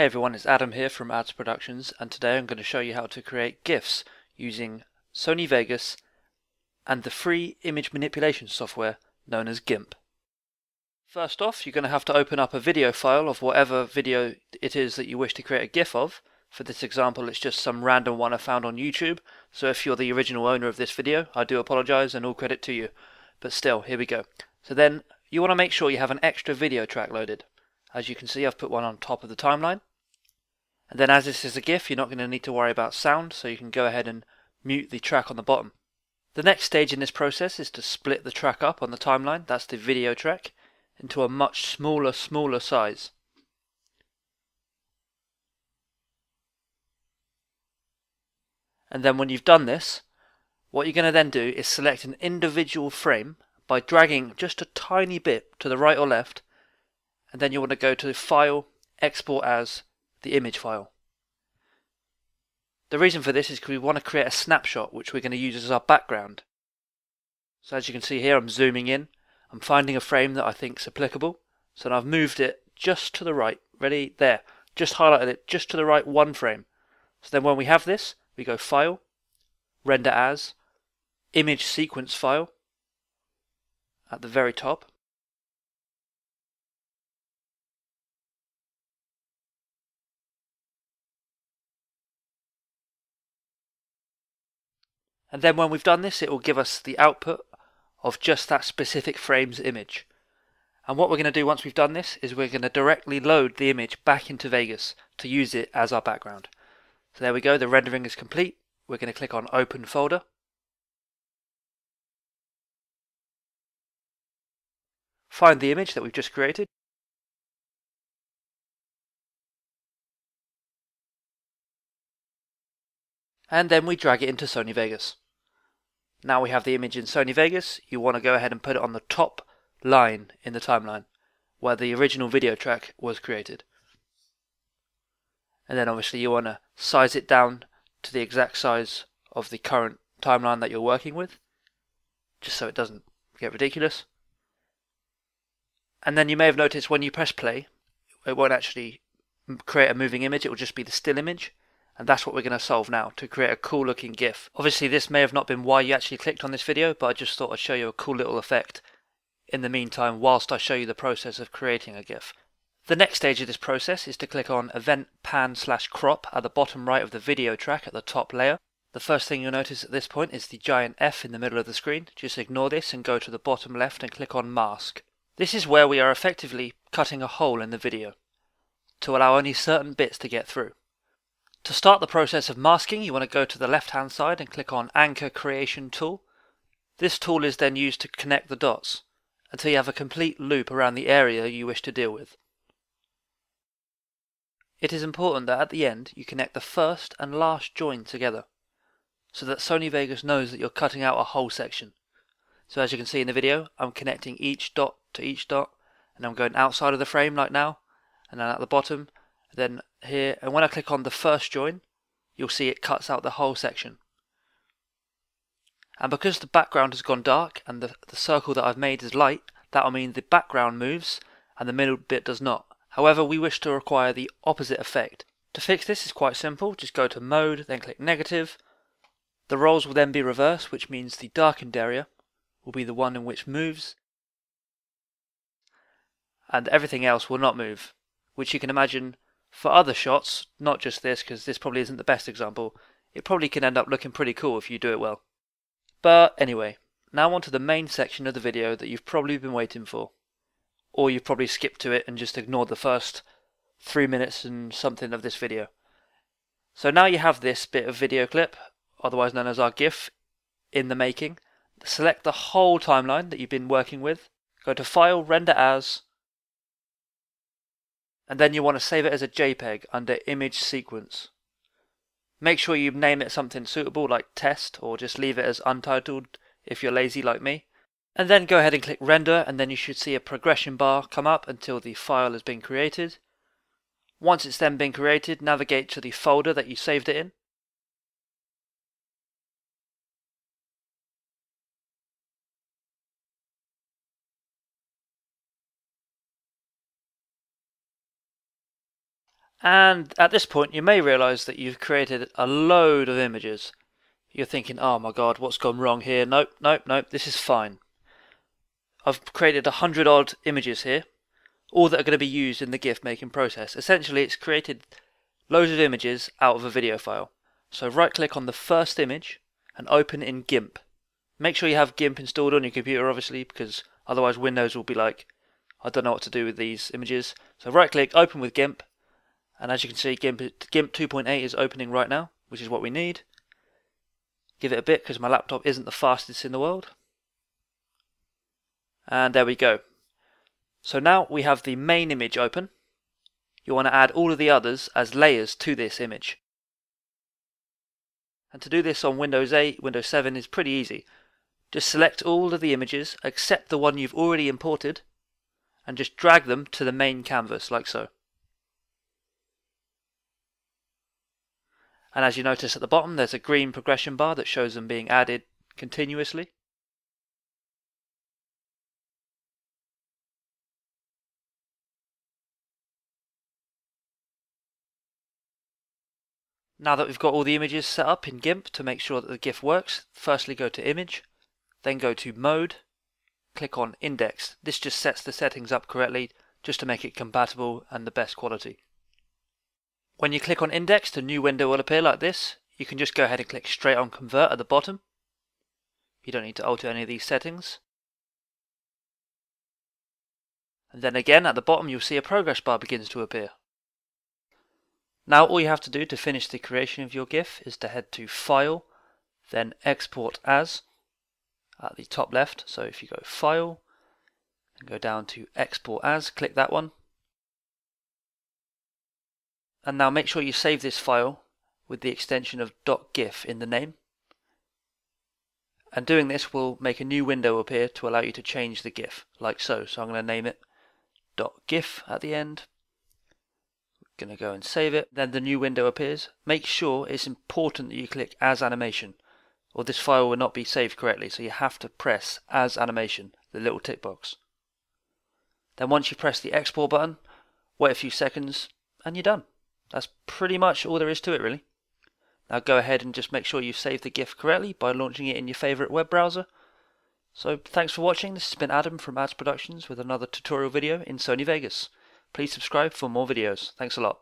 Hey everyone, it's Adam here from Adz Productions and today I'm going to show you how to create GIFs using Sony Vegas and the free image manipulation software known as GIMP. First off, you're going to have to open up a video file of whatever video it is that you wish to create a GIF of. For this example, it's just some random one I found on YouTube, so if you're the original owner of this video, I do apologize and all credit to you. But still, here we go. So then, you want to make sure you have an extra video track loaded. As you can see, I've put one on top of the timeline. And then as this is a GIF, you're not going to need to worry about sound, so you can go ahead and mute the track on the bottom. The next stage in this process is to split the track up on the timeline, that's the video track, into a much smaller, smaller size. And then when you've done this, what you're going to then do is select an individual frame by dragging just a tiny bit to the right or left and then you want to go to File, Export as the image file. The reason for this is because we want to create a snapshot which we're going to use as our background. So as you can see here I'm zooming in, I'm finding a frame that I think is applicable, so I've moved it just to the right, ready, there, just highlighted it just to the right one frame. So then when we have this, we go File, Render As, Image Sequence File, at the very top, And then when we've done this, it will give us the output of just that specific frame's image. And what we're going to do once we've done this is we're going to directly load the image back into Vegas to use it as our background. So there we go, the rendering is complete. We're going to click on Open Folder. Find the image that we've just created. And then we drag it into Sony Vegas. Now we have the image in Sony Vegas, you want to go ahead and put it on the top line in the timeline where the original video track was created. And then obviously you want to size it down to the exact size of the current timeline that you're working with, just so it doesn't get ridiculous. And then you may have noticed when you press play, it won't actually create a moving image, it will just be the still image. And that's what we're going to solve now to create a cool looking GIF. Obviously this may have not been why you actually clicked on this video, but I just thought I'd show you a cool little effect in the meantime whilst I show you the process of creating a GIF. The next stage of this process is to click on Event Pan slash Crop at the bottom right of the video track at the top layer. The first thing you'll notice at this point is the giant F in the middle of the screen. Just ignore this and go to the bottom left and click on Mask. This is where we are effectively cutting a hole in the video to allow only certain bits to get through. To start the process of masking, you want to go to the left hand side and click on Anchor Creation Tool. This tool is then used to connect the dots until you have a complete loop around the area you wish to deal with. It is important that at the end you connect the first and last join together so that Sony Vegas knows that you're cutting out a whole section. So as you can see in the video, I'm connecting each dot to each dot and I'm going outside of the frame like now and then at the bottom then here, and when I click on the first join, you'll see it cuts out the whole section. And because the background has gone dark and the, the circle that I've made is light, that will mean the background moves and the middle bit does not. However, we wish to require the opposite effect. To fix this is quite simple, just go to mode, then click negative. The roles will then be reversed, which means the darkened area will be the one in which moves, and everything else will not move, which you can imagine for other shots, not just this, because this probably isn't the best example, it probably can end up looking pretty cool if you do it well. But anyway, now on to the main section of the video that you've probably been waiting for. Or you've probably skipped to it and just ignored the first three minutes and something of this video. So now you have this bit of video clip, otherwise known as our GIF, in the making. Select the whole timeline that you've been working with. Go to File, Render As, and then you want to save it as a JPEG under Image Sequence. Make sure you name it something suitable like test or just leave it as untitled if you're lazy like me. And then go ahead and click render and then you should see a progression bar come up until the file has been created. Once it's then been created, navigate to the folder that you saved it in. And at this point, you may realize that you've created a load of images. You're thinking, oh my god, what's gone wrong here? Nope, nope, nope, this is fine. I've created a hundred odd images here, all that are going to be used in the GIF making process. Essentially, it's created loads of images out of a video file. So right click on the first image and open in GIMP. Make sure you have GIMP installed on your computer, obviously, because otherwise Windows will be like, I don't know what to do with these images. So right click, open with GIMP, and as you can see, GIMP, GIMP 2.8 is opening right now, which is what we need. Give it a bit because my laptop isn't the fastest in the world. And there we go. So now we have the main image open. You want to add all of the others as layers to this image. And to do this on Windows 8, Windows 7 is pretty easy. Just select all of the images except the one you've already imported and just drag them to the main canvas like so. And as you notice at the bottom there's a green progression bar that shows them being added continuously. Now that we've got all the images set up in GIMP to make sure that the GIF works, firstly go to Image, then go to Mode, click on Index. This just sets the settings up correctly just to make it compatible and the best quality. When you click on Index, the new window will appear like this. You can just go ahead and click straight on Convert at the bottom. You don't need to alter any of these settings. And then again at the bottom you'll see a progress bar begins to appear. Now all you have to do to finish the creation of your GIF is to head to File, then Export As at the top left. So if you go File and go down to Export As, click that one. And now make sure you save this file with the extension of .gif in the name. And doing this will make a new window appear to allow you to change the GIF, like so. So I'm going to name it .gif at the end We're Gonna go and save it. Then the new window appears. Make sure it's important that you click as animation or this file will not be saved correctly. So you have to press as animation, the little tick box. Then once you press the export button, wait a few seconds and you're done. That's pretty much all there is to it really. Now go ahead and just make sure you save the GIF correctly by launching it in your favorite web browser. So thanks for watching. This has been Adam from Adz Productions with another tutorial video in Sony Vegas. Please subscribe for more videos. Thanks a lot.